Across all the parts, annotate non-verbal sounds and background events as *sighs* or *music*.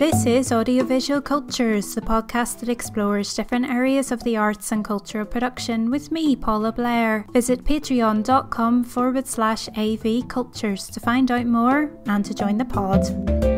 This is Audiovisual Cultures, the podcast that explores different areas of the arts and cultural production with me, Paula Blair. Visit patreon.com forward slash AV Cultures to find out more and to join the pod.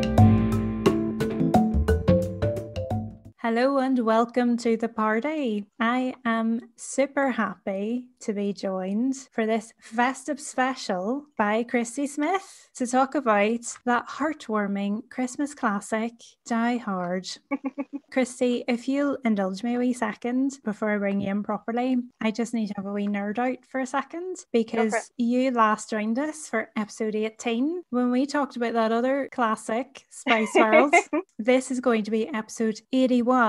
Hello and welcome to the party. I am super happy to be joined for this festive special by Kristie Smith to talk about that heartwarming Christmas classic, Die Hard. *laughs* Kristie, if you'll indulge me a wee second before I bring you in properly, I just need to have a wee nerd out for a second because you last joined us for episode 18 when we talked about that other classic, Spice World. *laughs* this is going to be episode 81.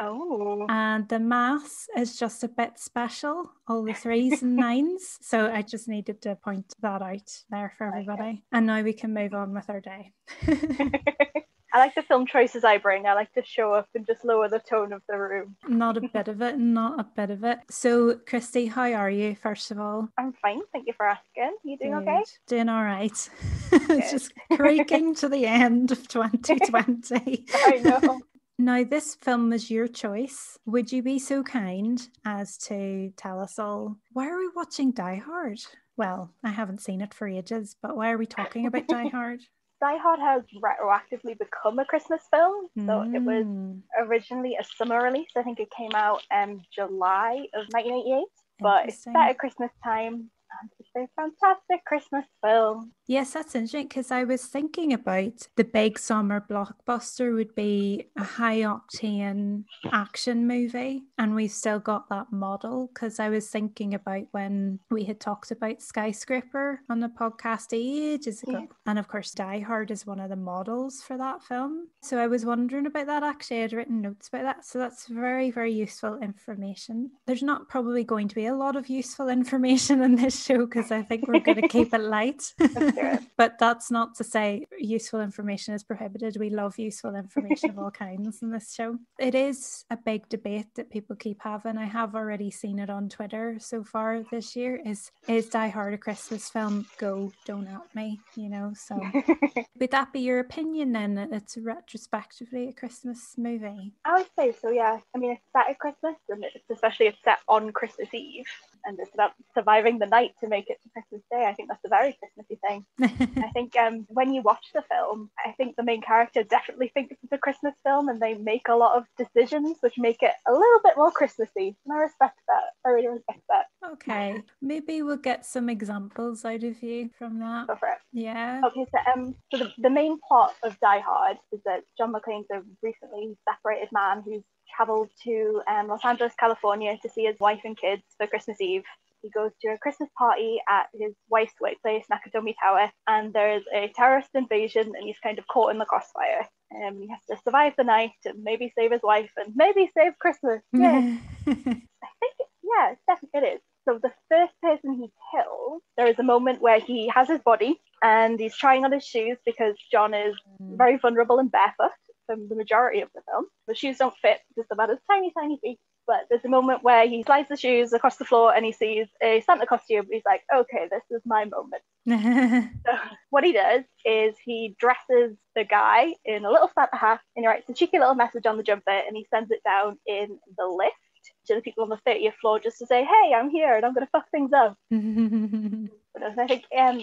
Oh. And the maths is just a bit special, all the threes and nines. *laughs* So I just needed to point that out there for everybody. Okay. And now we can move on with our day. *laughs* I like the film choices I bring. I like to show up and just lower the tone of the room. Not a bit of it, *laughs* not a bit of it. So, Kristie, how are you, first of all? I'm fine. Thank you for asking. You doing Good. okay? Doing all right. just creaking to the end of 2020. I know. Now, this film was your choice. Would you be so kind as to tell us all why are we watching Die Hard? Well, I haven't seen it for ages, but why are we talking about Die *laughs* Hard? Die Hard has retroactively become a Christmas film. So mm. it was mm. originally a summer release. I think it came out in um, July of 1988. But it's set at Christmas time it's a fantastic Christmas film. Yes, that's interesting because I was thinking about the big summer blockbuster would be a high octane action movie, and we've still got that model. Because I was thinking about when we had talked about Skyscraper on the podcast ages ago, yeah. and of course, Die Hard is one of the models for that film. So I was wondering about that actually. I'd written notes about that, so that's very, very useful information. There's not probably going to be a lot of useful *laughs* information in this show because I think we're going to keep it light. *laughs* *laughs* but that's not to say useful information is prohibited. We love useful information of all kinds in this show. It is a big debate that people keep having. I have already seen it on Twitter so far this year. Is is Die Hard a Christmas film? Go, don't at me, you know. So *laughs* would that be your opinion then that it's retrospectively a Christmas movie? I would say so, yeah. I mean it's set at Christmas and it's especially it's set on Christmas Eve and it's about surviving the night to make it to Christmas Day. I think that's a very Christmassy thing. *laughs* I think um, when you watch the film, I think the main character definitely thinks it's a Christmas film and they make a lot of decisions which make it a little bit more Christmassy. And I respect that. I really respect that. Okay. Maybe we'll get some examples out of you from that. Go for it. Yeah. Okay, so um so the, the main plot of Die Hard is that John McClane's a recently separated man who's traveled to um, Los Angeles, California to see his wife and kids for Christmas Eve. He goes to a Christmas party at his wife's workplace, Nakatomi Tower, and there's a terrorist invasion, and he's kind of caught in the crossfire. Um, he has to survive the night and maybe save his wife and maybe save Christmas. *laughs* Yeah, I think yeah, definitely it is. So the first person he kills, there is a moment where he has his body and he's trying on his shoes because John is mm. very vulnerable and barefoot for the majority of the film. The shoes don't fit just about his tiny, tiny feet. But there's a moment where he slides the shoes across the floor and he sees a Santa costume. He's like, okay, this is my moment. *laughs* so what he does is he dresses the guy in a little Santa hat and he writes a cheeky little message on the jumper and he sends it down in the lift to the people on the 30th floor just to say, hey, I'm here and I'm going to fuck things up. *laughs* but I think um,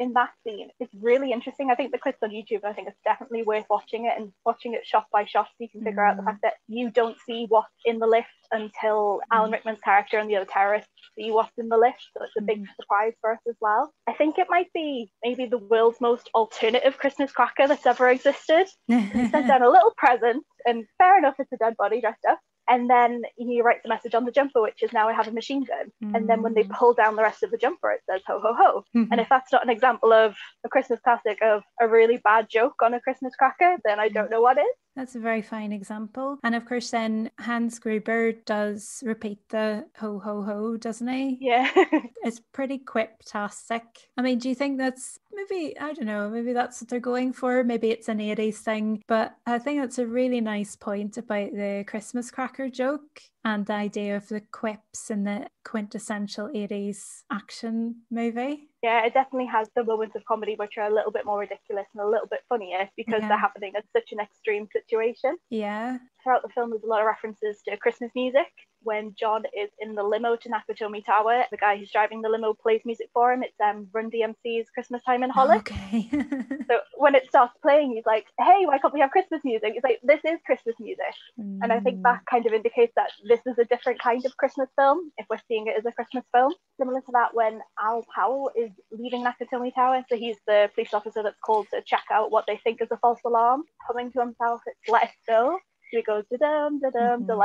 in that scene it's really interesting. I think the clips on YouTube, and I think it's definitely worth watching it and watching it shot by shot so you can figure mm. out the mm. fact that you don't see what's in the lift until mm. Alan Rickman's character and the other terrorists see what's in the lift. So it's a big mm. surprise for us as well. I think it might be maybe the world's most alternative Christmas cracker that's ever existed. he sent down a little present, and fair enough, it's a dead body dressed up. And then he writes a message on the jumper, which is now I have a machine gun. Mm. And then when they mm. pull down the rest of the jumper, it says ho ho ho. Mm-hmm. And if that's not an example of a Christmas classic of a really bad joke on a Christmas cracker, then I don't know what is. That's a very fine example. And of course, then Hans Gruber does repeat the ho ho ho, doesn't he? Yeah. *laughs* it's pretty quiptastic. I mean, do you think that's maybe I don't know, maybe that's what they're going for. Maybe it's an 80s thing, but I think that's a really nice point about the Christmas cracker joke and the idea of the quips in the quintessential 80s action movie. Yeah, it definitely has the moments of comedy which are a little bit more ridiculous and a little bit funnier because Yeah. they're happening in such an extreme situation. Yeah. Throughout the film, there's a lot of references to Christmas music. When John is in the limo to Nakatomi Tower, the guy who's driving the limo plays music for him. It's um, Run DMC's Christmas Time in Hollis. Okay. *laughs* So when it starts playing, he's like, hey, why can't we have Christmas music? He's like, this is Christmas music. And I think Mm. that kind of indicates that this is a different kind of Christmas film if we're seeing it as a Christmas film. Similar to that, when Al Powell is leaving Nakatomi Tower, so he's the police officer that's called to check out what they think is a false alarm, humming to himself, it's let us go. So he goes, da dum, da dum, the Mhm.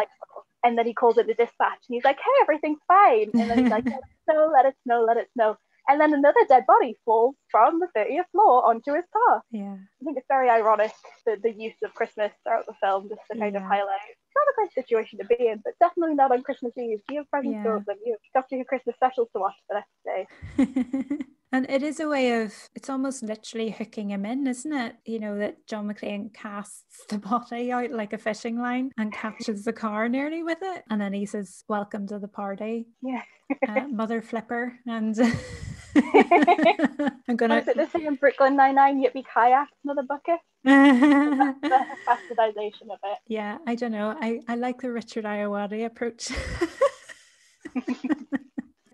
And then he calls it the dispatch and he's like, hey, everything's fine. And then he's like, *laughs* let it snow, let it snow, let it snow. And then another dead body falls from the 30th floor onto his car. Yeah. I think it's very ironic the, the use of Christmas throughout the film just to kind of highlight it's not a great situation to be in, but definitely not on Christmas Eve. You have presents to Yeah. open, you have Doctor Who Christmas specials to watch the next day. *laughs* and it is a way of it's almost literally hooking him in, isn't it? You know, that John McClane casts *laughs* the body out like a fishing line and catches the car nearly with it. And then he says, Welcome to the party, Yeah. uh, mother flipper. And *laughs* I'm gonna Was it the same in Brooklyn Nine-Nine, Yippee Kayaks, another bucket? The bastardization of it. *laughs* yeah, I don't know. I, I like the Richard Iowati approach.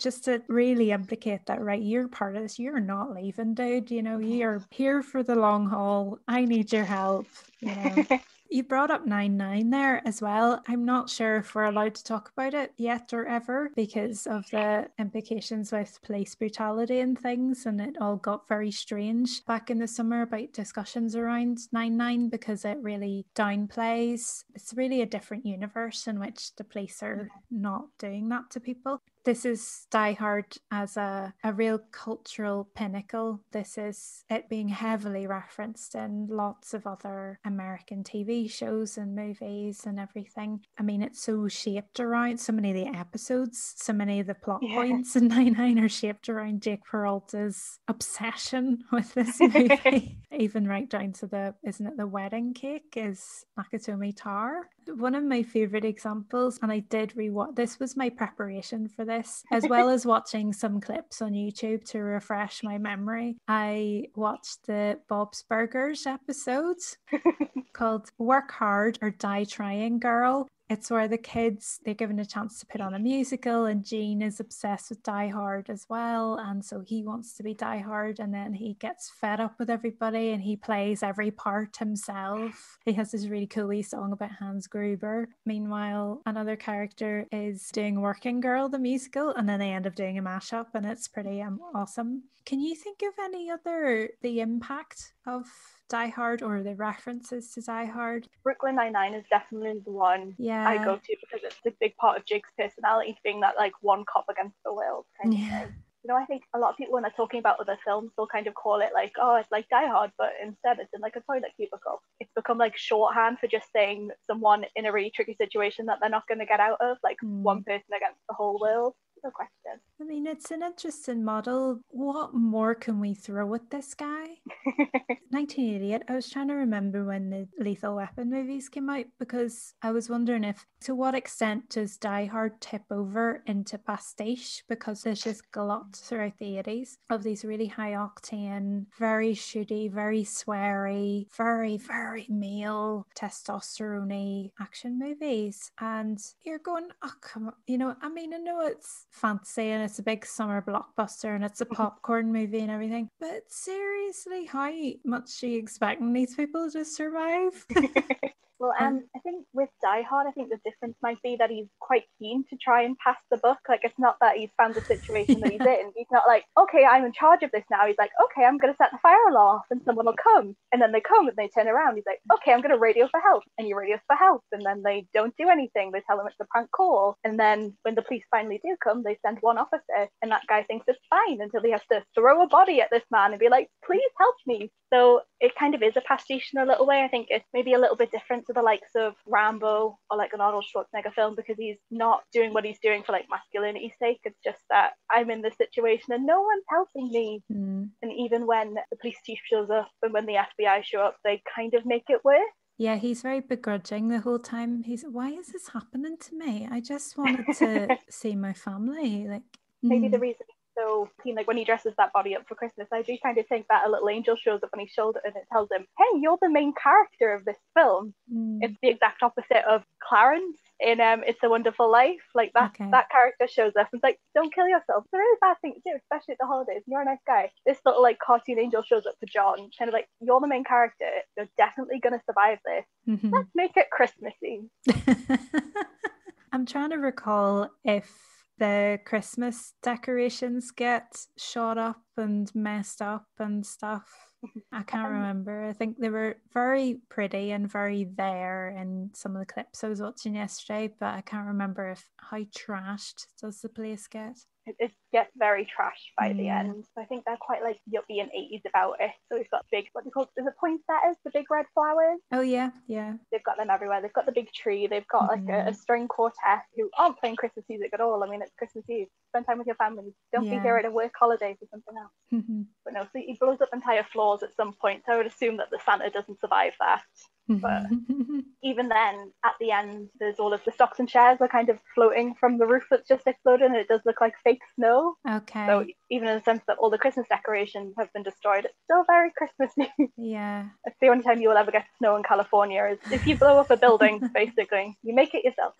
Just to really implicate that, right? You're part of this. You're not leaving, dude. You know, mm-hmm. you're here for the long haul. I need your help. You know. *laughs* You brought up 9 9 there as well. I'm not sure if we're allowed to talk about it yet or ever because of the implications with police brutality and things. And it all got very strange back in the summer about discussions around 9 9 because it really downplays. It's really a different universe in which the police are not doing that to people. This is Die Hard as a, a real cultural pinnacle. This is it being heavily referenced in lots of other American TV shows and movies and everything. I mean, it's so shaped around so many of the episodes, so many of the plot Yeah. points in *laughs* 9 9 are shaped around Jake Peralta's obsession *laughs* with this *laughs* movie. Even right down to the, isn't it the wedding cake is Nakatomi Tower? One of my favorite examples, and I did rewatch this was my preparation for this, *laughs* as well as watching some clips on YouTube to refresh my memory. I watched the Bob's Burgers episode *laughs* called Work Hard or Die Trying Girl. It's where the kids they're given a chance to put on a musical, and Gene is obsessed with Die Hard as well, and so he wants to be Die Hard, and then he gets fed up with everybody, and he plays every part himself. He has this really cool song about Hans Gruber. Meanwhile, another character is doing Working Girl, the musical, and then they end up doing a mashup, and it's pretty um, awesome. Can you think of any other the impact of Die Hard or the references to Die Hard? Brooklyn Nine-Nine is definitely the one Yeah. I go to because it's a big part of Jake's personality, being that like one cop against the world kind Yeah. of thing. You know, I think a lot of people when they're talking about other films, they'll kind of call it like, oh, it's like Die Hard, but instead it's in like a toilet cubicle. It's become like shorthand for just saying someone in a really tricky situation that they're not going to get out of, like Hmm. one person against the whole world. Question. I mean, it's an interesting model. What more can we throw at this guy? *laughs* 1988, I was trying to remember when the Lethal Weapon movies came out because I was wondering if, to what extent does Die Hard tip over into pastiche? Because there's just glut throughout the 80s of these really high octane, very shooty, very sweary, very, very male, testosterone action movies. And you're going, oh, come on. You know, I mean, I know it's fancy and it's a big summer blockbuster and it's a mm-hmm. popcorn movie and everything, but seriously, how much are you expecting these people to survive? *laughs* Well, Um, um, I think with Die Hard, I think the difference might be that he's quite keen to try and pass the buck. Like, it's not that he's found the situation that he's *laughs* in. He's not like, okay, I'm in charge of this now. He's like, okay, I'm going to set the fire alarm off and someone will come. And then they come and they turn around. He's like, okay, I'm going to radio for help. And he radios for help. And then they don't do anything. They tell him it's a prank call. And then when the police finally do come, they send one officer. And that guy thinks it's fine until he has to throw a body at this man and be like, please help me. So it kind of is a pastiche in a little way. I think it's maybe a little bit different to the likes of Rambo or like an Arnold Schwarzenegger film because he's not doing what he's doing for like masculinity's sake. It's just that I'm in this situation and no one's helping me. Mm. And even when the police chief shows up and when the FBI show up, they kind of make it worse. Yeah, he's very begrudging the whole time. He's why is this happening to me? I just wanted to *laughs* see my family. Like maybe mm. the reason so. Like when he dresses that body up for Christmas, I do kind of think that a little angel shows up on his shoulder and it tells him, "Hey, you're the main character of this film." Mm. It's the exact opposite of Clarence in um, It's a Wonderful Life. Like that Okay. that character shows up and it's like, "Don't kill yourself." It's a really bad thing to do, especially at the holidays. You're a nice guy. This little like cartoon angel shows up for John, kind of like, "You're the main character. You're definitely gonna survive this. Mhm. Let's make it Christmassy." *laughs* I'm trying to recall if the Christmas decorations get shot up and messed up and stuff. I *laughs* can't Um, remember. I think they were very pretty and very there in some of the clips I was watching yesterday, but I can't remember if how trashed does the place get. It, it gets very trash by the Mm. end. So I think they're quite like yuppie and 80s about it. So we've got big, what do you call is it poinsettias, the big red flowers? Oh yeah, yeah. They've got them everywhere. They've got the big tree. They've got like a, a Mhm. string quartet who aren't playing Christmas music at all. I mean, it's Christmas Eve. Spend time with your family. Don't be here at a work holiday for something else. *laughs* But no, so he blows up entire floors at some point. So I would assume that the Santa doesn't survive that. But- mm-hmm. *laughs* Even then, at the end, there's all of the stocks and shares are kind of floating from the roof that's just exploded, and it does look like fake snow. okay. So even in the sense that all the Christmas decorations have been destroyed, it's still very Christmassy. *laughs* yeah. It's the only time you will ever get snow in California is if you blow up a building, *laughs* basically. You make it yourself.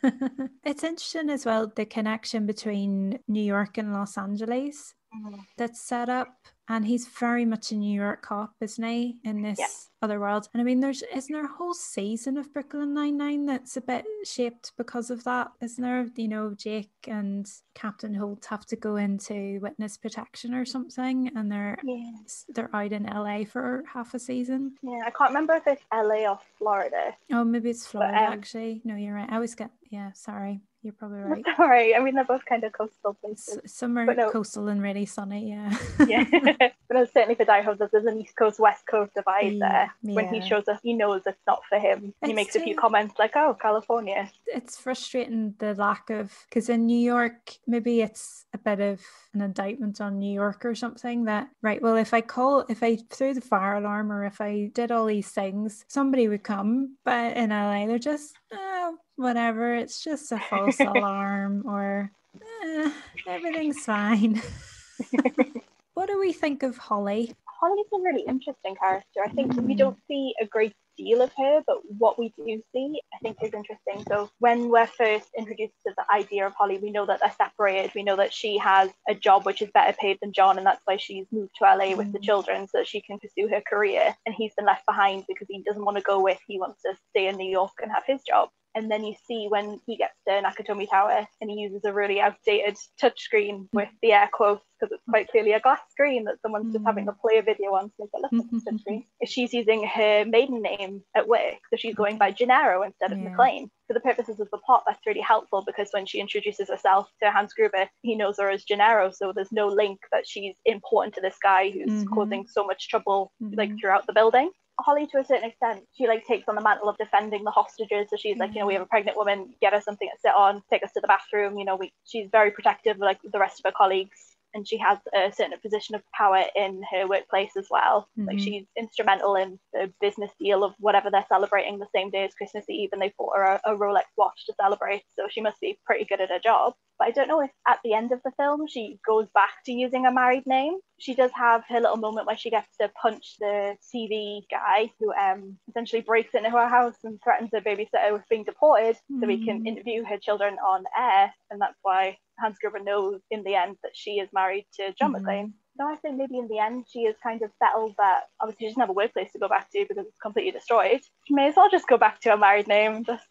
it's interesting as well the connection between New York and Los Angeles mm. that's set up. And he's very much a New York cop, isn't he? In this Yeah. other world. And I mean, there's isn't there a whole season of Brooklyn Nine Nine that's a bit shaped because of that, isn't there? You know, Jake and Captain Holt have to go into witness protection or something, and they're Yeah. they're out in LA for half a season. Yeah, I can't remember if it's LA or Florida. Oh, maybe it's Florida um, actually. No, you're right. I always get yeah. Sorry, you're probably *laughs* right. Sorry, I mean they're both kind of coastal places. S- some are no. coastal and really sunny. Yeah. Yeah, *laughs* *laughs* but no, certainly for Die Hard, there's an East Coast West Coast divide there. When he shows up, he knows it's not for him. He makes a few comments like, "Oh, California." it's frustrating the lack of because in New York, maybe it's a bit of an indictment on New York or something that right. Well, if I call, if I threw the fire alarm or if I did all these things, somebody would come. But in LA, they're just oh, whatever. It's just a false *laughs* alarm or eh, everything's fine. *laughs* what do we think of Holly? Holly's a really interesting character. I think we Mm. don't see a great deal of her, but what we do see, I think, is interesting. So when we're first introduced to the idea of Holly, we know that they're separated. We know that she has a job which is better paid than John, and that's why she's moved to LA with the Mm. children so that she can pursue her career. And he's been left behind because he doesn't want to go with. He wants to stay in New York and have his job. And then you see when he gets to Nakatomi Tower and he uses a really outdated touchscreen with the air quotes because it's quite clearly a glass screen that someone's just having to play a video on make it look like a *laughs* touchscreen. She's using her maiden name at work, so she's going by Gennaro instead of Yeah. McClane. For the purposes of the plot, that's really helpful because when she introduces herself to Hans Gruber, he knows her as Gennaro, so there's no link that she's important to this guy who's Mhm. causing so much trouble like Mhm. throughout the building. Holly, to a certain extent, she like takes on the mantle of defending the hostages. So she's like, you know, we have a pregnant woman, get her something to sit on, take us to the bathroom. You know, we she's very protective, like the rest of her colleagues, and she has a certain position of power in her workplace as well. Like Mhm. she's instrumental in the business deal of whatever they're celebrating the same day as Christmas Eve, and they bought her a, a Rolex watch to celebrate. So she must be pretty good at her job. But I don't know if at the end of the film she goes back to using a married name. She does have her little moment where she gets to punch the TV guy who um essentially breaks into her house and threatens her babysitter with being deported so he can Mm. interview her children on air. And that's why Hans Gruber knows in the end that she is married to John Mhm. McClane. So I think maybe in the end she is kind of settled that obviously she doesn't have a workplace to go back to because it's completely destroyed. She may as well just go back to her married name and just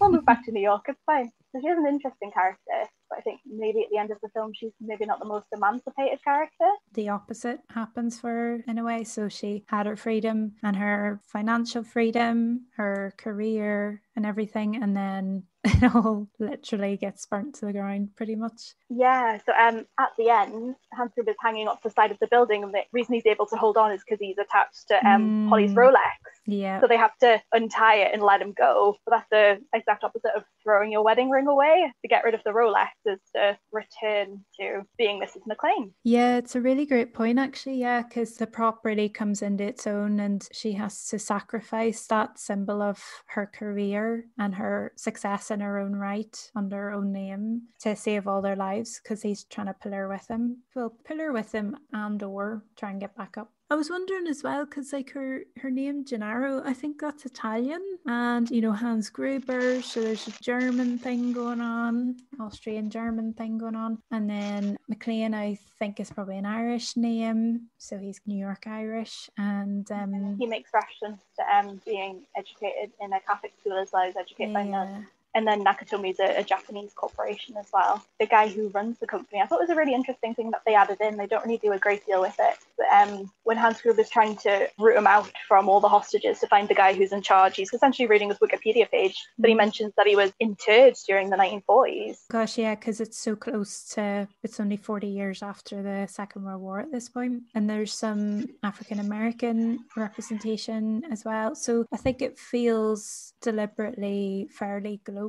we'll move back to New York, it's fine. So she is an interesting character, but I think maybe at the end of the film she's maybe not the most emancipated character. the opposite happens for her in a way. So she had her freedom and her financial freedom, her career, and everything, and then *laughs* it all literally gets burnt to the ground pretty much. Yeah, so um, at the end, Hans is hanging off the side of the building, and the reason he's able to hold on is because he's attached to um, mm. Holly's Rolex. Yeah. So they have to untie it and let him go. But that's the exact opposite of throwing your wedding ring away. To get rid of the Rolex is to return to being Mrs. McClane. Yeah, it's a really great point, actually. Yeah, because the prop really comes into its own and she has to sacrifice that symbol of her career and her success in her own right under her own name to save all their lives because he's trying to pull her with him. Well, pull her with him and or try and get back up. I was wondering as well because like her her name Gennaro, I think that's Italian, and you know Hans Gruber, so there's a German thing going on, Austrian German thing going on, and then McClane I think is probably an Irish name, so he's New York Irish, and um, he makes reference to um being educated in a Catholic school as well as educated yeah. by nuns. And then Nakatomi is a, a, Japanese corporation as well. The guy who runs the company, I thought it was a really interesting thing that they added in. They don't really do a great deal with it. But um, when Hans Gruber is trying to root him out from all the hostages to find the guy who's in charge, he's essentially reading his Wikipedia page, but he mm. mentions that he was interred during the 1940s. Gosh, yeah, because it's so close to, it's only 40 years after the Second World War at this point. And there's some African American representation as well. So I think it feels deliberately fairly global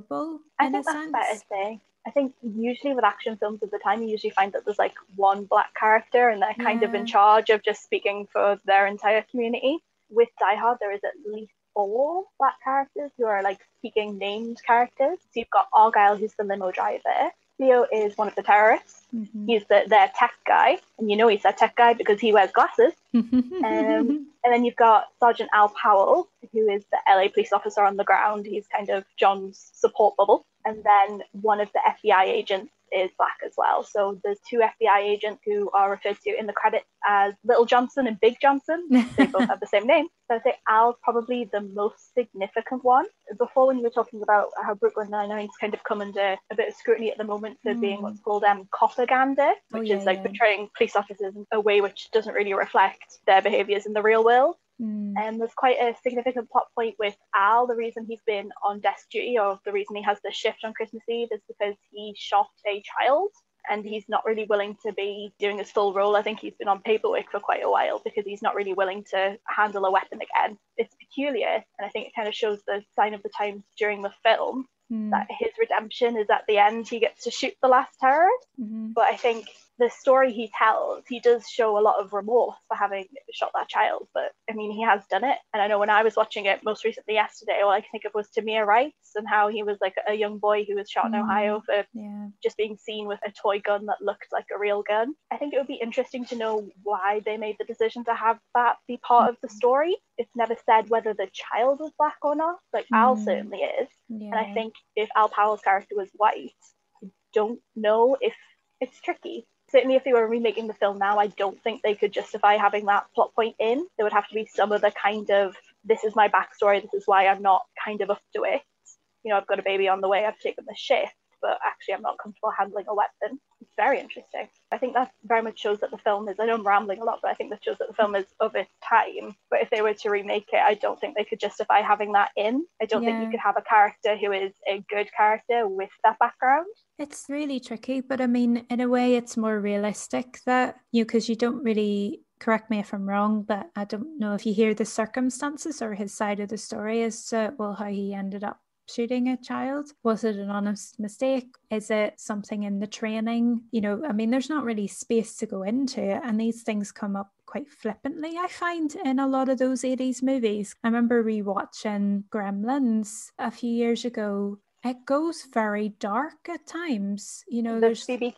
I think that's fair to thing. I think usually with action films at the time, you usually find that there's like one black character and they're kind yeah. of in charge of just speaking for their entire community. With Die Hard, there is at least four black characters who are like speaking named characters. So you've got Argyle, who's the limo driver. Theo is one of the terrorists. Mm-hmm. He's the, their tech guy, and you know he's their tech guy because he wears glasses. um, *laughs* and then you've got Sergeant Al Powell, who is the LA police officer on the ground. He's kind of John's support bubble. And then one of the FBI agents is black as well. So there's two FBI agents who are referred to in the credits as Little Johnson and Big Johnson. They both have the same name. So I'd say Al's probably the most significant one. Before, when you were talking about how Brooklyn Nine-Nine's kind of come under a bit of scrutiny at the moment for mm. being what's called um, propaganda, oh, which oh, yeah, is like yeah. portraying police officers in a way which doesn't really reflect their behaviours in the real world. Mm. And there's quite a significant plot point with Al. The reason he's been on desk duty, or the reason he has the shift on Christmas Eve, is because he shot a child and he's not really willing to be doing his full role. I think he's been on paperwork for quite a while because he's not really willing to handle a weapon again. It's peculiar, and I think it kind of shows the sign of the times during the film mm. that his redemption is at the end. He gets to shoot the last terrorist, mm-hmm. but I think the story he tells, he does show a lot of remorse for having shot that child. But I mean, he has done it. And I know when I was watching it most recently yesterday, all I can think of was Tamir Rice and how he was like a young boy who was shot mm. in Ohio for yeah. just being seen with a toy gun that looked like a real gun. I think it would be interesting to know why they made the decision to have that be part mm. of the mm-hmm. story. It's never said whether the child was black or not. Like mm. Al certainly is. Yeah. And I think if Al Powell's character was white, I don't know if it's tricky certainly if they were remaking the film now, I don't think they could justify having that plot point in. There would have to be some other kind of this is my backstory, this is why I'm not kind of up to it. You know, I've got a baby on the way, I've taken the shift, but actually I'm not comfortable handling a weapon. It's very interesting. I think that very much shows that the film is, I know I'm rambling a lot, but I think that shows that the film is of its time. But if they were to remake it, I don't think they could justify having that in. I don't yeah. think you could have a character who is a good character with that background. It's really tricky, but I mean, in a way, it's more realistic that you, because you don't really correct me if I'm wrong, but I don't know if you hear the circumstances or his side of the story as to well how he ended up shooting a child? Was it an honest mistake? Is it something in the training? You know, I mean, there's not really space to go into it, and these things come up quite flippantly, I find, in a lot of those 80s movies. I remember rewatching Gremlins a few years ago it goes very dark at times. You know, the there's Phoebe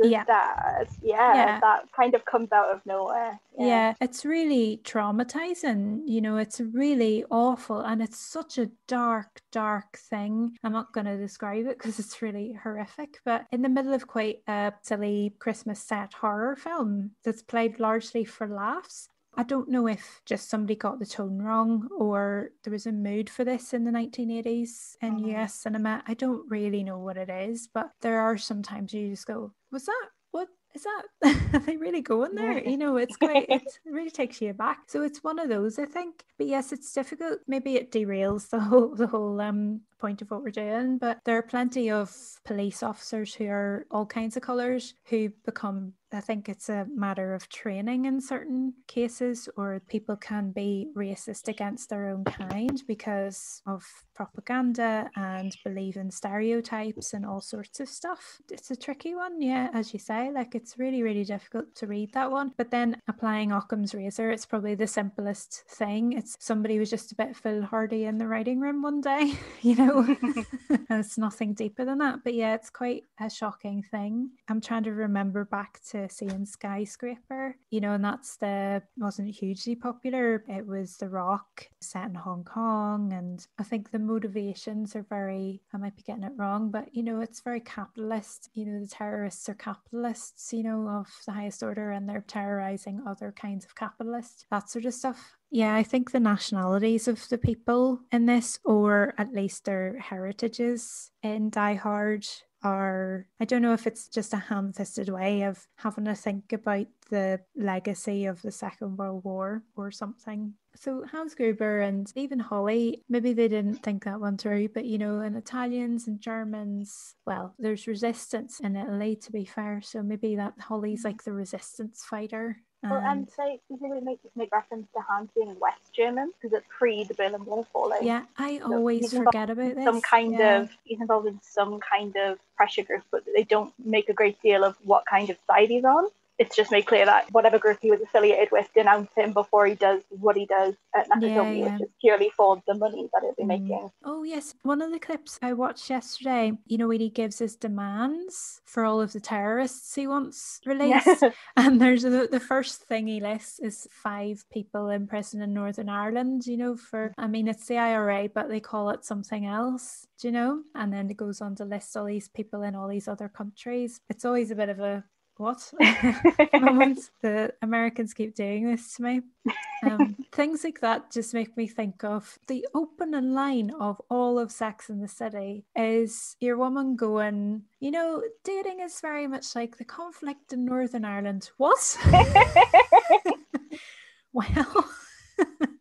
Cates' yeah. dad. Yeah, yeah, that kind of comes out of nowhere. Yeah. yeah, it's really traumatizing. You know, it's really awful, and it's such a dark, dark thing. I'm not going to describe it because it's really horrific. But in the middle of quite a silly Christmas set horror film that's played largely for laughs, I don't know if just somebody got the tone wrong or there was a mood for this in the 1980s in mm-hmm. US cinema. I don't really know what it is, but there are sometimes you just go, was that what is that *laughs* are they really going there? You know, it's quite *laughs* it really takes you back. So it's one of those, I think. But yes, it's difficult. Maybe it derails the whole the whole um point of what we're doing. But there are plenty of police officers who are all kinds of colours who become I think it's a matter of training in certain cases, or people can be racist against their own kind because of propaganda and believe in stereotypes and all sorts of stuff. It's a tricky one, yeah, as you say. Like it's really, really difficult to read that one. But then applying Occam's razor, it's probably the simplest thing. It's somebody was just a bit foolhardy in the writing room one day, *laughs* you know, and *laughs* it's nothing deeper than that. But yeah, it's quite a shocking thing. I'm trying to remember back to seeing Skyscraper, you know, and that's the wasn't hugely popular. It was The Rock set in Hong Kong, and I think the motivations are very. I might be getting it wrong, but you know, it's very capitalist. You know, the terrorists are capitalists, you know, of the highest order, and they're terrorizing other kinds of capitalists. That sort of stuff. Yeah, I think the nationalities of the people in this, or at least their heritages in Die Hard, are I don't know if it's just a ham fisted way of having to think about the legacy of the Second World War or something. So Hans Gruber and even Holly, maybe they didn't think that one through, but you know, in Italians and Germans, well, there's resistance in Italy to be fair. So maybe that Holly's mm. like the resistance fighter well, um, and so specifically make, make reference to Hans being West German because it's pre the Berlin Wall falling. Yeah, I so always forget about this. Some kind yeah. of he's involved in some kind of pressure group, but they don't make a great deal of what kind of side he's on it's just made clear that whatever group he was affiliated with denounce him before he does what he does at Nakatomi, yeah, yeah. which is purely for the money that he'll be mm. making. Oh yes, one of the clips I watched yesterday, you know, when he gives his demands for all of the terrorists he wants released, *laughs* and there's a, the first thing he lists is five people in prison in Northern Ireland. You know, for I mean it's the IRA, but they call it something else. Do you know? And then it goes on to list all these people in all these other countries. It's always a bit of a what *laughs* moments the Americans keep doing this to me. Um, *laughs* things like that just make me think of the opening line of all of Sex in the City is your woman going, you know, dating is very much like the conflict in Northern Ireland. What? *laughs* well,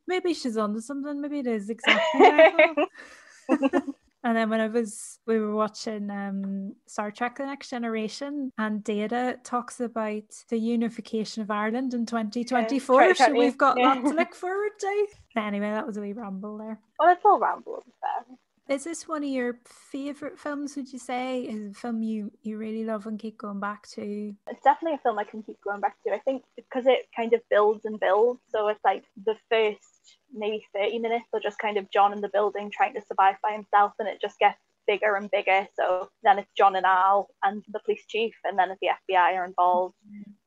maybe she's onto something. Maybe it is exactly. And then when I was, we were watching um, Star Trek: The Next Generation, and Data talks about the unification of Ireland in 2024. Yeah, so we've got yeah. that to look *laughs* forward to. Anyway, that was a wee ramble there. Well, it's all ramble. Is this one of your favorite films? Would you say is a film you you really love and keep going back to? It's definitely a film I can keep going back to. I think because it kind of builds and builds. So it's like the first maybe 30 minutes or just kind of John in the building trying to survive by himself and it just gets bigger and bigger. So then it's John and Al and the police chief, and then the FBI are involved.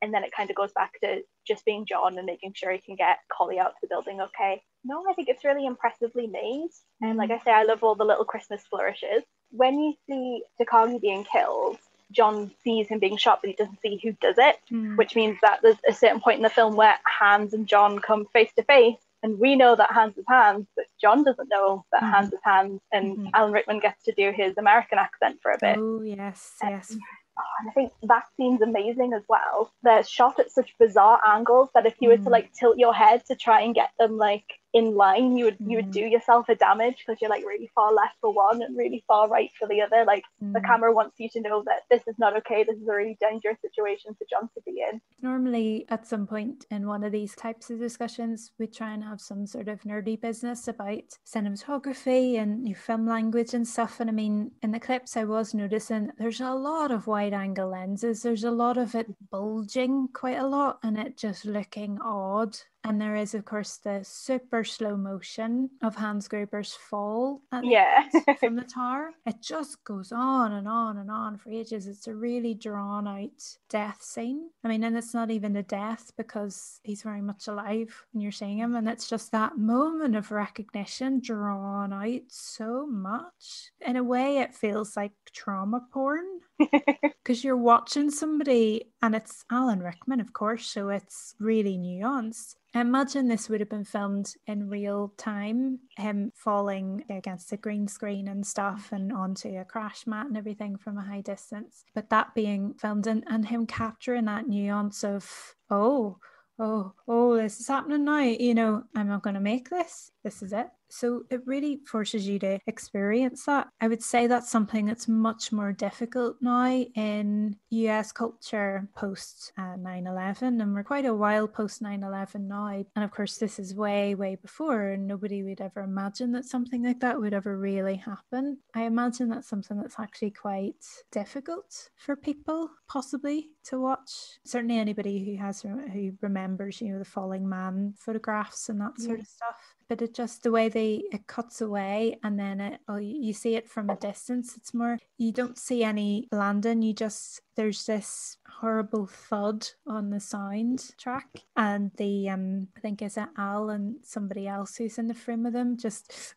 And then it kind of goes back to just being John and making sure he can get Collie out of the building okay. No, I think it's really impressively made. And like I say, I love all the little Christmas flourishes. When you see Takagi being killed, John sees him being shot, but he doesn't see who does it, mm. which means that there's a certain point in the film where Hans and John come face to face, and we know that Hans is Hans, but John doesn't know that mm-hmm. Hans is Hans, and mm-hmm. Alan Rickman gets to do his American accent for a bit. Oh yes, yes. Oh, and I think that scene's amazing as well. They're shot at such bizarre angles that if you were to mm. like tilt your head to try and get them like in line, you would mm. you would mm. do yourself a damage because you're like really far left for one and really far right for the other. Like mm. the camera wants you to know that this is not okay. This is a really dangerous situation for John to be in. Normally, at some point in one of these types of discussions, we try and have some sort of nerdy business about cinematography and new film language and stuff. And I mean, in the clips, I was noticing there's a lot of wide angle lenses. There's a lot of it bulging quite a lot, and it just looking odd and there is, of course, the super slow motion of Hans Gruber's fall yeah. *laughs* from the tower. It just goes on and on and on for ages. It's a really drawn out death scene. I mean, and it's not even a death because he's very much alive when you're seeing him. And it's just that moment of recognition drawn out so much. In a way, it feels like trauma porn. *laughs* because you're watching somebody and it's Alan Rickman, of course, so it's really nuanced. Imagine this would have been filmed in real time, him falling against the green screen and stuff and onto a crash mat and everything from a high distance. But that being filmed and, and him capturing that nuance of, oh, oh, oh, this is happening now. You know, I'm not going to make this. This is it. So it really forces you to experience that. I would say that's something that's much more difficult now in US culture post uh, 9 11. And we're quite a while post 9 11 now. And of course, this is way, way before, and nobody would ever imagine that something like that would ever really happen. I imagine that's something that's actually quite difficult for people, possibly, to watch. Certainly, anybody who has who remembers, you know, the falling man photographs and that sort of stuff but it just the way they it cuts away and then it oh, you see it from a distance. It's more you don't see any landing. You just there's this horrible thud on the sound track and the um i think is it al and somebody else who's in the frame with them? Just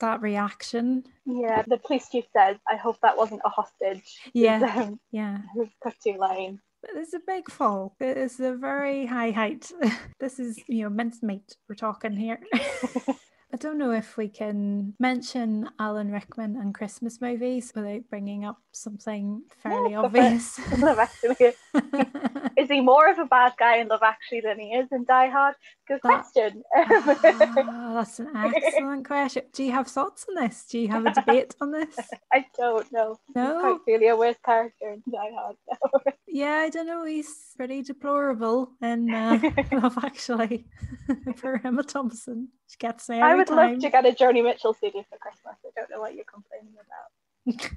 that reaction. Yeah the police chief says i hope that wasn't a hostage. Yeah *laughs* um, yeah. cut two line it's a big fall. It's a very high height. *laughs* this is, you know, mincemeat we're talking here. *laughs* I don't know if we can mention Alan Rickman and Christmas movies without bringing up something fairly yeah, obvious. *laughs* Love Actually. is he more of a bad guy in Love Actually than he is in Die Hard? Good that, question. oh, that's an excellent question. Do you have thoughts on this? Do you have a debate on this? I don't know. No. Quite really a worst character in Die Hard. No. Yeah, I don't know. He's pretty deplorable in uh, *laughs* *laughs* Love Actually *laughs* for Emma Thompson. She gets there. I would time. love to get a Joni Mitchell CD for Christmas. I don't know what you're complaining about.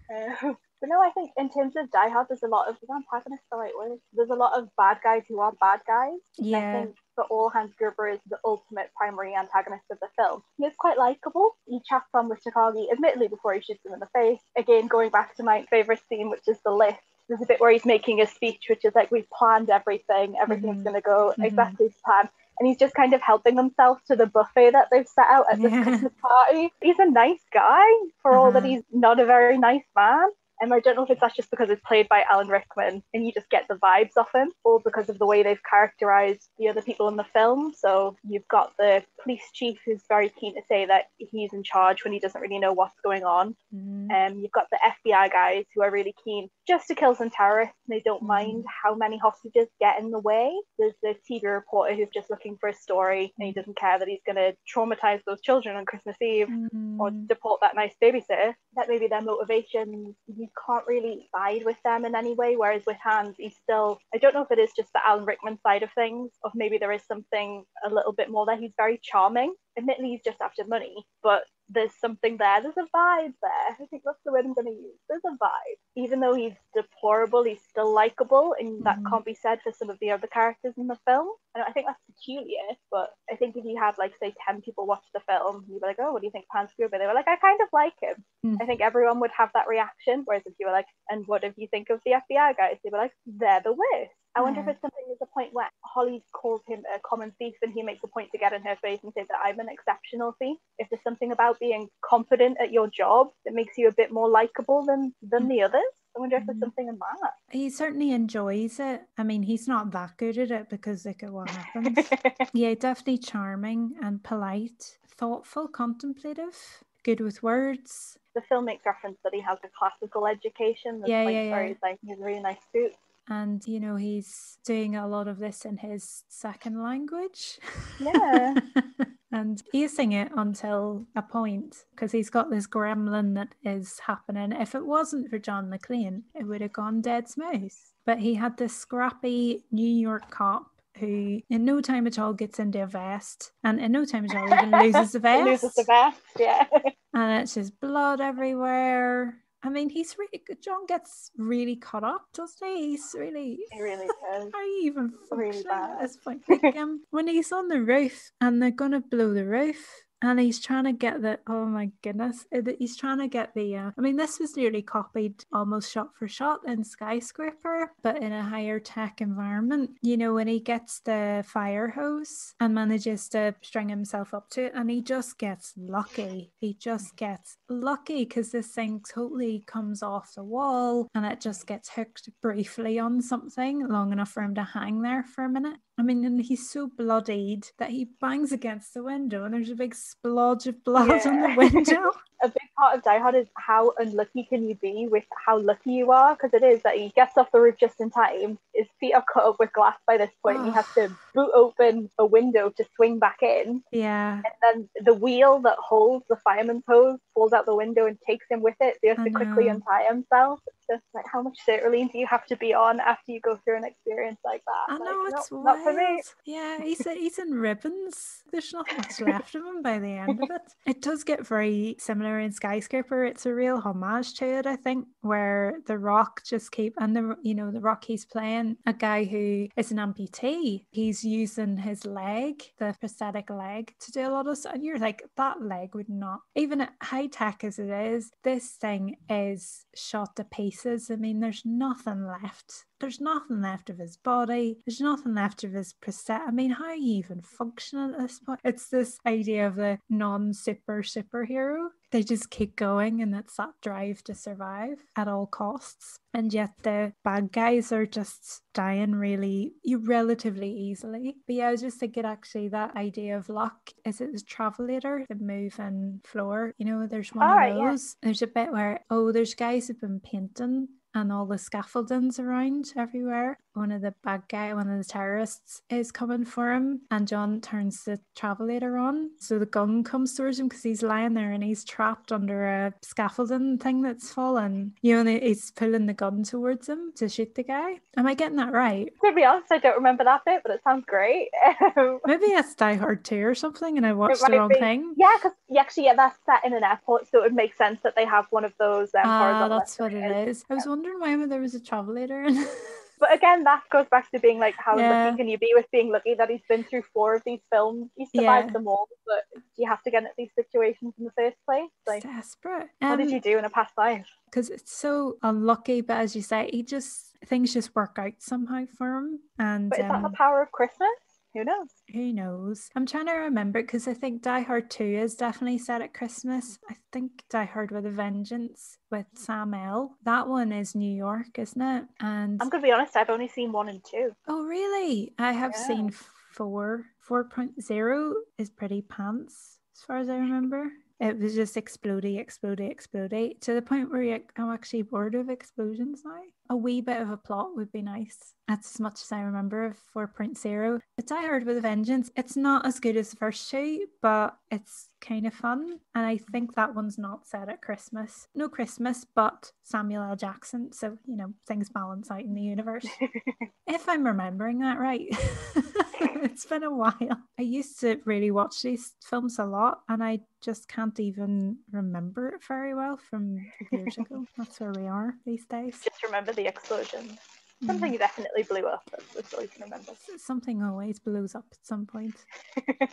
uh, but no, I think in terms of Die Hard, there's a lot of antagonists the right word. There's a lot of bad guys who are bad guys. Yeah. I think for all Hans Gruber is the ultimate primary antagonist of the film. He is quite likable. He chats on with Takagi, admittedly before he shoots him in the face. Again, going back to my favourite scene, which is the lift there's a bit where he's making a speech, which is like, we've planned everything, everything's mm-hmm. going to go mm-hmm. exactly as planned. And he's just kind of helping himself to the buffet that they've set out at this yeah. Christmas party. He's a nice guy for uh-huh. all that uh-huh. he's not a very nice man. And I don't know if it's that's just because it's played by Alan Rickman and you just get the vibes off him, or because of the way they've characterized the other people in the film. So you've got the police chief who's very keen to say that he's in charge when he doesn't really know what's going on. Mm-hmm. And um, you've got the FBI guys who are really keen just to kill some terrorists. They don't mm-hmm. mind how many hostages get in the way. There's the TV reporter who's just looking for a story and he doesn't care that he's going to traumatize those children on Christmas Eve mm-hmm. or deport that nice babysitter. That maybe their motivations you can't really side with them in any way. Whereas with Hans, he's still, I don't know if it is just the Alan Rickman side of things, or maybe there is something a little bit more there. He's very charming. Admittedly, he's just after money, but there's something there. There's a vibe there. I think that's the word I'm going to use. There's a vibe. Even though he's deplorable, he's still likable, and mm-hmm. that can't be said for some of the other characters in the film. And I think that's peculiar, but I think if you had like say ten people watch the film, you'd be like, "Oh, what do you think of Hans Gruber?" They were like, "I kind of like him." Mm-hmm. I think everyone would have that reaction. Whereas if you were like, "And what do you think of the FBI guys?" They'd be like, "They're the worst." I wonder if it's something there's a point where Holly calls him a common thief and he makes a point to get in her face and say that I'm an exceptional thief. If there's something about being confident at your job that makes you a bit more likable than than the others. I wonder if there's mm. something in that. He certainly enjoys it. I mean, he's not that good at it because look at what happens. *laughs* yeah, definitely charming and polite, thoughtful, contemplative, good with words. The film makes reference that he has a classical education. yeah, yeah, yeah. Where he's like, he's a really nice suit and you know he's doing a lot of this in his second language. Yeah. *laughs* And using it until a point because he's got this gremlin that is happening. If it wasn't for john mcclane it would have gone dead smooth. But he had this scrappy new york cop who in no time at all gets into a vest and in no time at all even loses the vest *laughs* loses the vest yeah. And it's just blood everywhere I mean, he's really good. John gets really caught up, doesn't he? He's really. He really does. *laughs* How you even really bad. at this point? Like, um, when he's on the roof and they're gonna blow the roof, and he's trying to get the oh my goodness he's trying to get the uh, i mean this was nearly copied almost shot for shot in skyscraper but in a higher tech environment. You know when he gets the fire hose and manages to string himself up to it and he just gets lucky. He just gets lucky because this thing totally comes off the wall and it just gets hooked briefly on something long enough for him to hang there for a minute I mean, and he's so bloodied that he bangs against the window and there's a big splodge of blood yeah. on the window. *laughs* a big part of Die Hard is how unlucky can you be with how lucky you are? Because it is that he gets off the roof just in time. His feet are cut up with glass by this point. Oh. He has to *sighs* boot open a window to swing back in. Yeah. And then the wheel that holds the fireman's hose falls out the window and takes him with it. So he has to quickly untie himself. Just like how much sertraline do you have to be on after you go through an experience like that? I know like, it's not, not, for me. Yeah, he's he's in ribbons. There's not much left of him by the end of it. It does get very similar similar in Skyscraper. It's a real homage to it, I think, where the Rock just keep and the you know the Rock he's playing a guy who is an amputee. He's using his leg, the prosthetic leg, to do a lot of stuff. And you're like, that leg would not even at high tech as it is. This thing is shot to pieces. I mean, there's nothing left there's nothing left of his body. There's nothing left of his prosthetic. I mean, how are you even function at this point? It's this idea of the non-super superhero. They just keep going, and it's that drive to survive at all costs. And yet the bad guys are just dying really you relatively easily. But yeah, I was just thinking actually that idea of luck is it the travelator, the moving floor. You know, there's one of ah, those. Yeah. There's a bit where oh, there's guys who've been painting and all the scaffoldings around everywhere. One of the bad guy, one of the terrorists is coming for him, and John turns the travelator on. So the gun comes towards him because he's lying there and he's trapped under a scaffolding thing that's fallen. You know, he's pulling the gun towards him to shoot the guy. Am I getting that right? To be honest, I don't remember that bit, but it sounds great. *laughs* Maybe it's Die Hard 2 or something, and I watched the wrong be. thing. Yeah, because actually, yeah, that's set in an airport, so it would make sense that they have one of those. Um, ah, that's what it is. I was wondering wondering why there was a travelator. *laughs* but again, that goes back to being like, how yeah. lucky can you be with being lucky that he's been through four of these films? He survived yeah. them all, but you have to get into these situations in the first place? Like, it's desperate. Um, what did you do in a past life? Because it's so unlucky, but as you say, he just things just work out somehow for him. And but is um, that the um, power of Christmas? Who knows? Who knows? I'm trying to remember because I think Die Hard 2 is definitely set at Christmas. I think Die Hard with a Vengeance with Sam L. That one is New York, isn't it? And I'm going to be honest, I've only seen one and two. Oh, really? I have yeah. seen four. 4.0 is pretty pants as far as I remember it was just exploding, exploding, exploding to the point where I'm actually bored of explosions now. A wee bit of a plot would be nice. That's as much as I remember of 4.0. It's Die Hard with a Vengeance. It's not as good as the first two, but it's kind of fun. And I think that one's not set at Christmas. No Christmas, but Samuel L. Jackson. So, you know, things balance out in the universe. *laughs* if I'm remembering that right. *laughs* *laughs* it's been a while. I used to really watch these films a lot, and I just can't even remember it very well from years ago. *laughs* That's where we are these days. Just remember the explosion. Something mm. *laughs* definitely blew up. That's all you can remember. Something always blows up at some point. *laughs*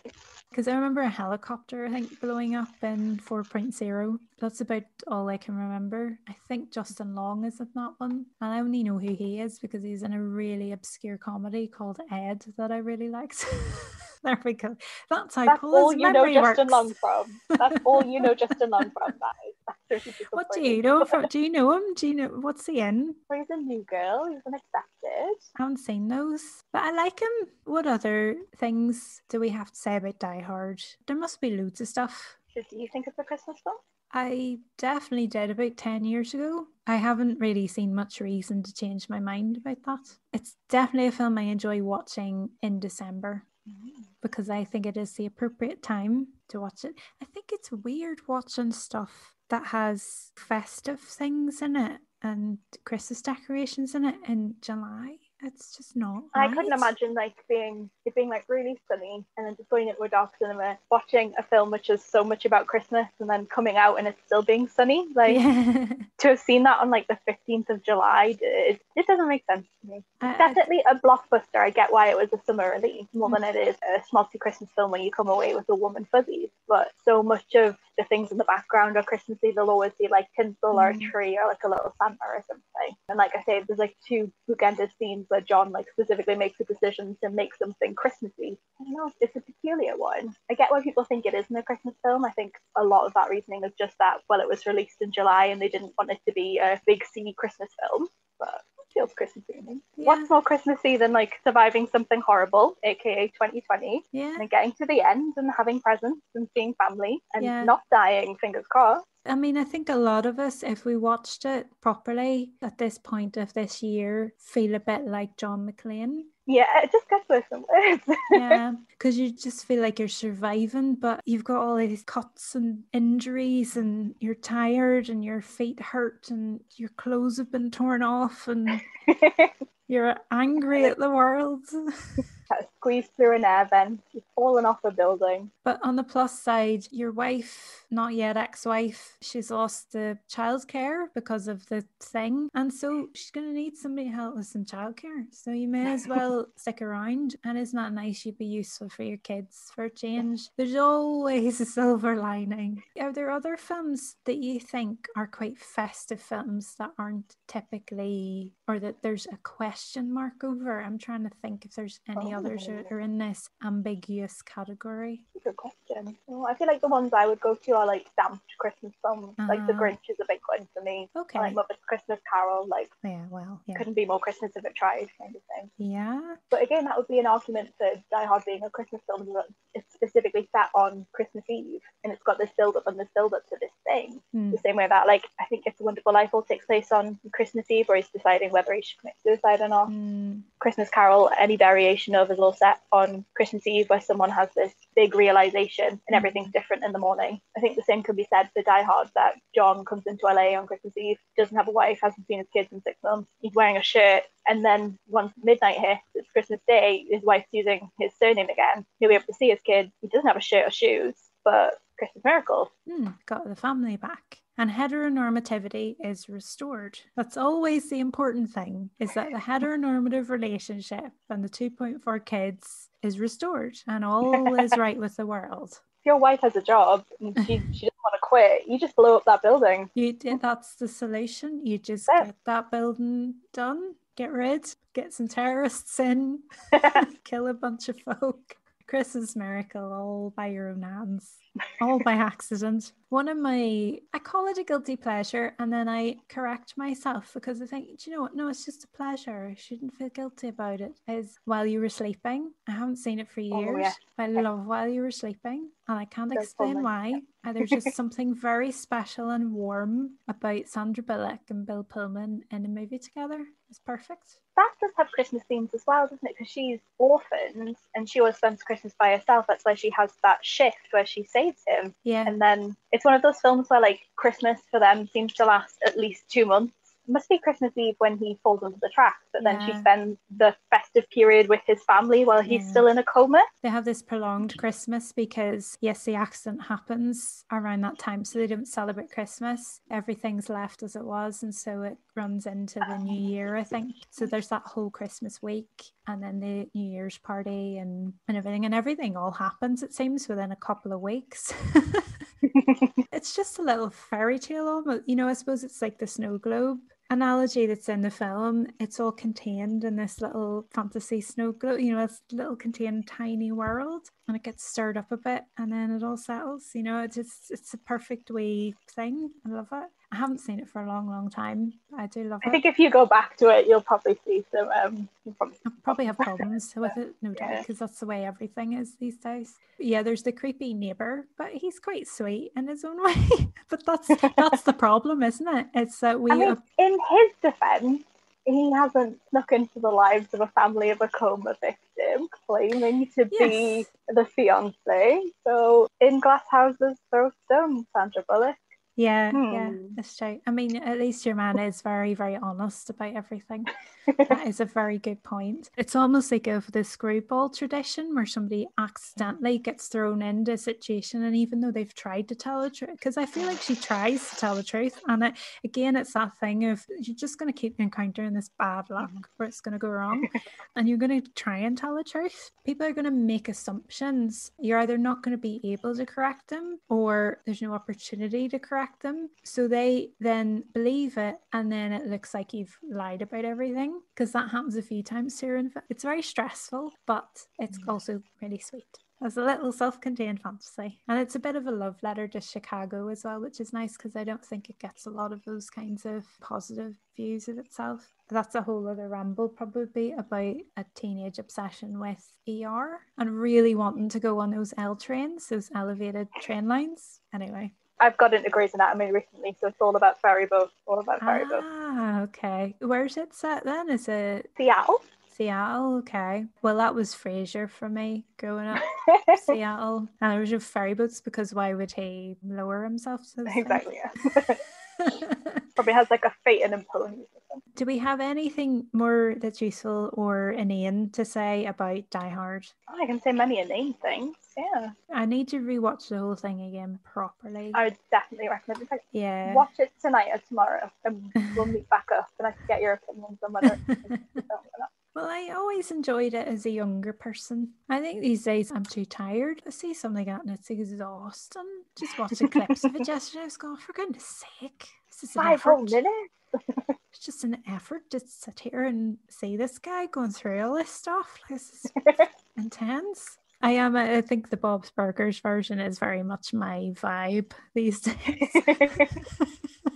Because I remember a helicopter, I think, blowing up in 4.0. That's about all I can remember. I think Justin Long is in that one. And I only know who he is because he's in a really obscure comedy called Ed that I really liked. *laughs* *laughs* there we go. That's how That's all you know Justin Long from. That's all you know Justin Long from. That is. *laughs* what do you know? From, do you know him? Do you know what's he in? Well, he's a new girl. He's unexpected. I haven't seen those, but I like him. What other things do we have to say about Die Hard? There must be loads of stuff. Do you think it's a Christmas film? I definitely did about 10 years ago. I haven't really seen much reason to change my mind about that. It's definitely a film I enjoy watching in December. Because I think it is the appropriate time to watch it. I think it's weird watching stuff that has festive things in it and Christmas decorations in it in July. It's just not. I couldn't imagine like being it being like really sunny and then just going into a dark cinema, watching a film which is so much about Christmas and then coming out and it's still being sunny. Like Yeah. *laughs* to have seen that on like the 15th of July, it, it doesn't make sense to me. I- definitely a blockbuster. I get why it was a summer release more than it is a schmaltzy Christmas film where you come away with a warm and fuzzies. But so much of the things in the background are Christmassy. They'll always be like tinsel or a Mm. tree or like a little Santa or something. And like I say, there's like two bookended scenes where John like specifically makes a decision to make something Christmassy. I don't know, it's a peculiar one. I get why people think it isn't a Christmas film. I think a lot of that reasoning is just that, well, it was released in July and they didn't want it to be a big C Christmas film. But feels Christmassy. Yeah. What's more Christmassy than like surviving something horrible, aka 2020, Yeah. and getting to the end and having presents and seeing family and Yeah. not dying, fingers crossed. I mean, I think a lot of us, if we watched it properly at this point of this year, feel a bit like John McClane. Yeah, it just gets worse and worse. Yeah, because you just feel like you're surviving, but you've got all these cuts and injuries, and you're tired, and your feet hurt, and your clothes have been torn off, and *laughs* you're angry at the world. *laughs* Squeezed through an air vent, you've fallen off a building. But on the plus side, your wife, not yet ex wife, she's lost the childcare because of the thing. And so she's going to need somebody to help with some childcare. So you may as well *laughs* stick around. And isn't that nice? You'd be useful for your kids for a change. There's always *laughs* a silver lining. Are there other films that you think are quite festive films that aren't typically, or that there's a question mark over? I'm trying to think if there's any oh. others that Oh. are in this ambiguous category. Good question. Well, I feel like the ones I would go to are like damped Christmas films. Like The Ah. Grinch is a big one for me. Okay. Like Muppet's Christmas Carol, like Yeah, well, yeah. couldn't be more Christmas if it tried, kind of thing. Yeah. But again, that would be an argument for Die Hard being a Christmas film that it's specifically set on Christmas Eve and it's got this build up and this build up to this thing. Hmm. The same way that, like, I think It's a Wonderful Life all takes place on Christmas Eve where he's deciding whether he should commit suicide or not. Mm, Christmas Carol, any variation of is all set on Christmas Eve where someone has this big realization and everything's different in the morning. I think the same could be said for Die Hard that John comes into LA on Christmas Eve, doesn't have a wife, hasn't seen his kids in six months, he's wearing a shirt, and then once midnight hits, it's Christmas Day, his wife's using his surname again, he'll be able to see his kids. He doesn't have a shirt or shoes, but Christmas miracle. mm, got the family back. And heteronormativity is restored. That's always the important thing is that the heteronormative relationship and the 2.4 kids is restored and all *laughs* is right with the world. If your wife has a job and she, *laughs* she doesn't want to quit, you just blow up that building. You that's the solution. You just Yeah. get that building done, get rid, get some terrorists in, *laughs* kill a bunch of folk. Christmas miracle all by your own hands, all by accident. One of my, I call it a guilty pleasure, and then I correct myself because I think, do you know what? No, it's just a pleasure. I shouldn't feel guilty about it. Is while you were sleeping. I haven't seen it for Oh, years. yeah. I love while you were sleeping, and I can't So explain funny. why. Uh, There's just *laughs* something very special and warm about Sandra Bullock and Bill Pullman in a movie together. It's perfect. that does have Christmas themes as well, doesn't it? Because she's orphaned and she always spends Christmas by herself. That's why she has that shift where she saves him. Yeah. And then it's one of those films where like Christmas for them seems to last at least two months. It must be Christmas Eve when he falls into the tracks, but then she spends the festive period with his family while he's Yeah. still in a coma. They have this prolonged Christmas because, yes, the accident happens around that time, so they don't celebrate Christmas. Everything's left as it was, and so it runs into the new year, I think. So there's that whole Christmas week, and then the New Year's party, and, and everything, and everything all happens, it seems, within a couple of weeks. *laughs* *laughs* it's just a little fairy tale almost. You know, I suppose it's like the snow globe analogy that's in the film. It's all contained in this little fantasy snow globe, you know, this little contained tiny world. And it gets stirred up a bit and then it all settles. You know, it's just it's a perfect wee thing. I love it. I haven't seen it for a long, long time. I do love I it. I think if you go back to it, you'll probably see some. Um, probably probably have problems with it, no doubt, Yeah. because that's the way everything is these days. Yeah, there's the creepy neighbor, but he's quite sweet in his own *laughs* way. but that's that's the problem, isn't it? It's that we I mean, in his defense, he hasn't snuck into the lives of a family of a coma victim, claiming to be the fiance. So, in glass houses, throw stones, Sandra Bullock. Yeah, hmm. yeah, that's true. I mean, at least your man is very, very honest about everything. that *laughs* is a very good point. It's almost like of the screwball tradition where somebody accidentally gets thrown into a situation, and even though they've tried to tell the truth, because I feel like she tries to tell the truth, and it, again, it's that thing of you're just going to keep encountering this bad luck mm-hmm. where it's going to go wrong, *laughs* and you're going to try and tell the truth. People are going to make assumptions. You're either not going to be able to correct them, or there's no opportunity to correct them. So they then believe it, and then it looks like you've lied about everything because that happens a few times here. And it's very stressful, but it's mm. also really sweet. As a little self contained fantasy. And it's a bit of a love letter to Chicago as well, which is nice because I don't think it gets a lot of those kinds of positive views of itself. That's a whole other ramble, probably about a teenage obsession with ER and really wanting to go on those L trains, those elevated train lines. Anyway, I've got into Grey's Anatomy recently, so it's all about Ferryboat, all about Ferryboat. Ah, okay. Where's it set then? Is it Seattle? Seattle, okay. Well, that was Frasier for me growing up. *laughs* Seattle. And it was just ferryboats because why would he lower himself? exactly, yeah. *laughs* Probably has like a fate and ponies. Do we have anything more that's useful or inane to say about Die Hard? Oh, I can say many inane things. Yeah. I need to rewatch the whole thing again properly. I would definitely recommend it. Yeah. Watch it tonight or tomorrow, and we'll meet back up, and I can get your opinions on whether. *laughs* Well, I always enjoyed it as a younger person. I think these days I'm too tired. I see something out and it's exhausting. Just watching clips *laughs* of it yesterday. I was going, for goodness sake, this is five whole minutes. *laughs* it's just an effort to sit here and see this guy going through all this stuff. This is *laughs* intense. I am. I think the Bob's Burgers version is very much my vibe these days. *laughs*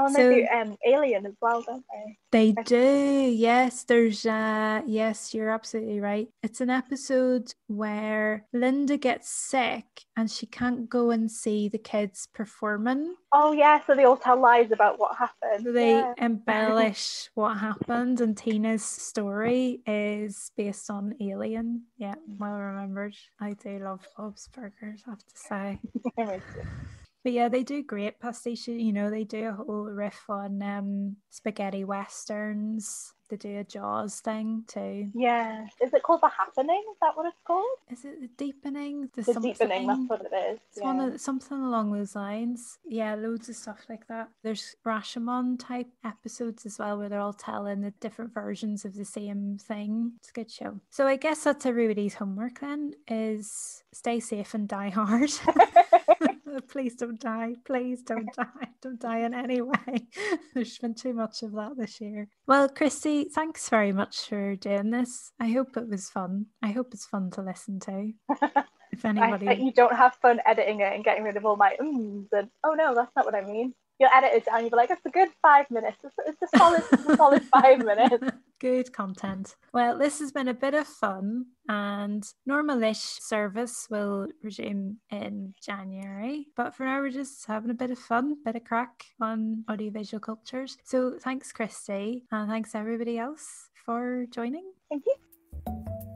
Oh, and so, they do um, Alien as well, don't they? They do. Yes, there's. Uh, yes, you're absolutely right. It's an episode where Linda gets sick and she can't go and see the kids performing. Oh yeah, so they all tell lies about what happened. So they yeah. embellish what happened, and Tina's story is based on Alien. Yeah, well remembered. I do love Bob's Burgers. I have to say. *laughs* But yeah, they do great pastiche. You know, they do a whole riff on um, spaghetti westerns. They do a Jaws thing too. Yeah. Is it called The Happening? Is that what it's called? Is it The Deepening? The, the Deepening, that's what it is. It's yeah. one of, something along those lines. Yeah, loads of stuff like that. There's Rashomon type episodes as well where they're all telling the different versions of the same thing. It's a good show. So I guess that's everybody's homework then is stay safe and die hard. *laughs* *laughs* *laughs* Please don't die. Please don't die. *laughs* Don't die in any way. *laughs* There's been too much of that this year. Well, Kristie, thanks very much for doing this. I hope it was fun. I hope it's fun to listen to. If anybody, I, you don't have fun editing it and getting rid of all my ums and oh no, that's not what I mean you'll edit it down. You'll be like, it's a good five minutes. It's, it's a solid, it's a solid five minutes. *laughs* Good content. Well, this has been a bit of fun, and normalish service will resume in January. But for now, we're just having a bit of fun, bit of crack on audiovisual cultures. So thanks, Kristie, and thanks everybody else for joining. Thank you.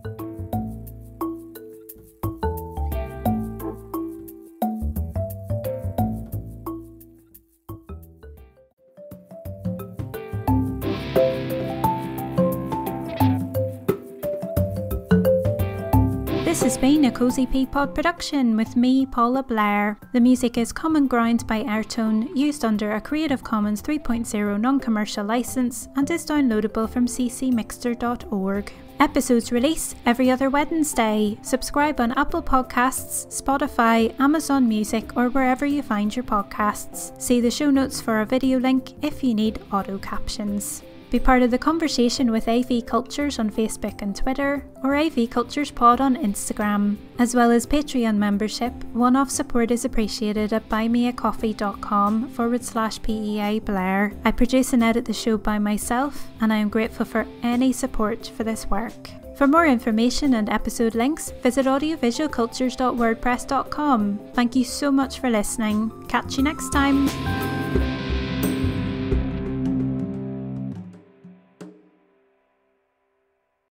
Has been a Cozy Pea Pod production with me, Paula Blair. The music is Common Ground by Airtone, used under a Creative Commons 3.0 non commercial license, and is downloadable from ccmixter.org. Episodes release every other Wednesday. Subscribe on Apple Podcasts, Spotify, Amazon Music, or wherever you find your podcasts. See the show notes for a video link if you need auto captions. Be part of the conversation with AV Cultures on Facebook and Twitter, or AV Cultures Pod on Instagram. As well as Patreon membership, one off support is appreciated at buymeacoffee.com forward slash PEA Blair. I produce and edit the show by myself, and I am grateful for any support for this work. For more information and episode links, visit audiovisualcultures.wordpress.com. Thank you so much for listening. Catch you next time.